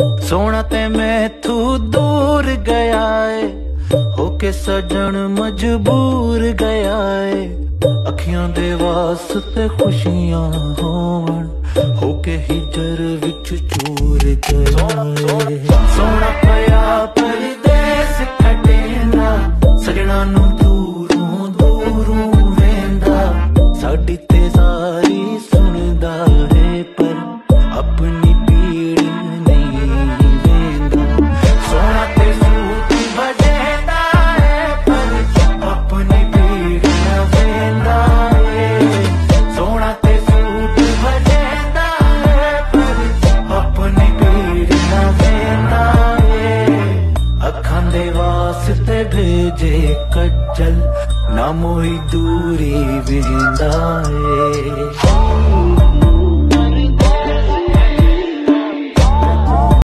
ਸੋਹਣਾ ਤੇ ਮੈਥੋਂ ਦੂਰ ਗਿਆ ਏ, ਹੋ ਕੇ ਸਜਣ ਮਜਬੂਰ ਗਿਆ ਏ। ਅੱਖੀਆਂ ਦੇ ਵਾਸਤੇ ਖੁਸ਼ੀਆਂ ਹੋਵਣ, ਹੋ ਕੇ ਹਿਜਰ ਵਿੱਚ ਚੂਰ ਗਿਆ ਏ ਸੋਹਣਾ ਪਿਆ ਪਰਦੇਸ ਖਟੇਂਦਾ ਸਜਣਾ ਨੂੰ ਦੂਰੋਂ ਦੂਰੋਂ ਵੇਂਦਾ। ਸਾਡੀ ਤੇ ਸਾਰੀ ਸੁਣਦਾ ਹੈ ਪਰ ਆਪਣੀ تي ڀيجي ڪجل نامو ئي دوري ويندا آهن